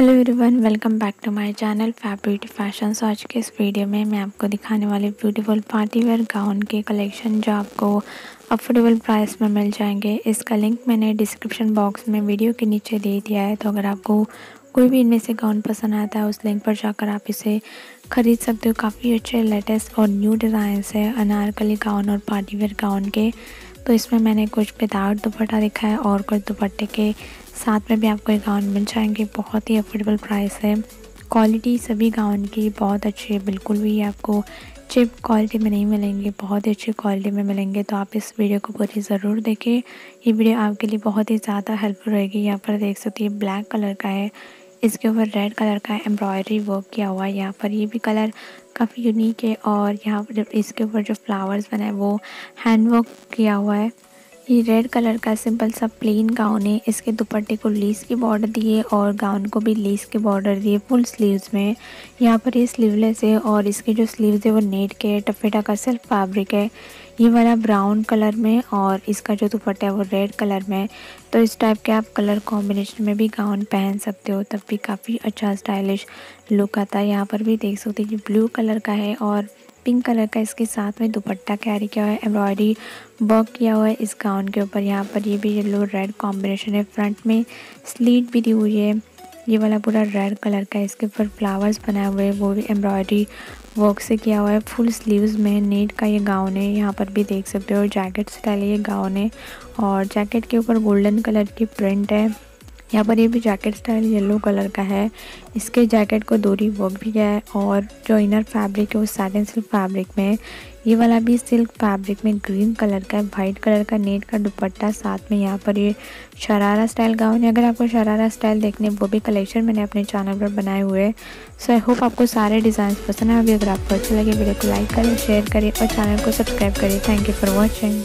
Hello everyone welcome back to my channel fab beauty fashion so आज के इस video में मैं आपको दिखाने वाली ब्यूटीफुल पार्टी वेयर गाउन के कलेक्शन जो आपको अफोर्डेबल प्राइस में मिल जाएँगे। इसका लिंक मैंने डिस्क्रिप्शन बॉक्स में वीडियो के नीचे दे दिया है तो अगर आपको कोई भी इनमें से गाउन पसंद आता है, उस लिंक पर जाकर आप इसे ख़रीद सकते हो। काफ़ी अच्छे लेटेस्ट और न्यू डिज़ाइंस है अनारकली गाउन और पार्टी वेयर गाउन के। तो इसमें मैंने कुछ विदाउट दुपट्टा दिखा है और कुछ दुपट्टे के साथ में भी आपको ये गाउन मिल जाएँगे। बहुत ही अफोर्डेबल प्राइस है। क्वालिटी सभी गाउन की बहुत अच्छी है, बिल्कुल भी आपको चिप क्वालिटी में नहीं मिलेंगे, बहुत ही अच्छी क्वालिटी में मिलेंगे। तो आप इस वीडियो को पूरी ज़रूर देखें। ये वीडियो आपके लिए बहुत ही ज़्यादा हेल्पफुल रहेगी। यहाँ पर देख सकते हैं ब्लैक कलर का है। इसके ऊपर रेड कलर का एम्ब्रॉयडरी वर्क किया हुआ है। यहाँ पर ये भी कलर काफ़ी यूनिक है और यहाँ पर इसके ऊपर जो फ्लावर्स बना है, वो हैंड वर्क किया हुआ है। ये रेड कलर का सिंपल सा प्लेन गाउन है। इसके दुपट्टे को लेस की बॉर्डर दिए और गाउन को भी लेस के बॉर्डर दिए फुल स्लीव्स में। यहाँ पर ये स्लीवलेस है और इसके जो स्लीव्स है वो नेट के टफेटा का सिर्फ़ फैब्रिक है। ये वाला ब्राउन कलर में और इसका जो दुपट्टा है वो रेड कलर में तो इस टाइप के आप कलर कॉम्बिनेशन में भी गाउन पहन सकते हो, तब भी काफ़ी अच्छा स्टाइलिश लुक आता है। यहाँ पर भी देख सकते हो ब्लू कलर का है और पिंक कलर का इसके साथ में दुपट्टा कैरी किया हुआ है एम्ब्रॉयडरी वर्क किया हुआ है इस गाउन के ऊपर। यहाँ पर ये भी येलो रेड कॉम्बिनेशन है। फ्रंट में स्लीट भी दी हुई है। ये वाला पूरा रेड कलर का है। इसके ऊपर फ्लावर्स बनाए हुए हैं। वो भी एम्ब्रॉयडरी वर्क से किया हुआ है। फुल स्लीव्स में नेट का ये गाउन है। यहाँ पर भी देख सकते हो। जैकेट स्टाइल ये गाउन है। और जैकेट के ऊपर गोल्डन कलर की प्रिंट है। यहाँ पर ये भी जैकेट स्टाइल येलो कलर का है। इसके जैकेट को दोरी वर्क भी है और जो इनर फैब्रिक है वो सैटिन सिल्क फैब्रिक में ये वाला भी सिल्क फैब्रिक में ग्रीन कलर का है वाइट कलर का, नेट का दुपट्टा साथ में यहाँ पर ये शरारा स्टाइल गाउन है। अगर आपको शरारा स्टाइल देखने वो भी कलेक्शन मैंने अपने चैनल पर बनाए हुए सो आई होप आपको सारे डिज़ाइन पसंद है अभी अगर आपको अच्छे लगे वीडियो को लाइक करें शेयर करें और चैनल को सब्सक्राइब करें। Thank you for watching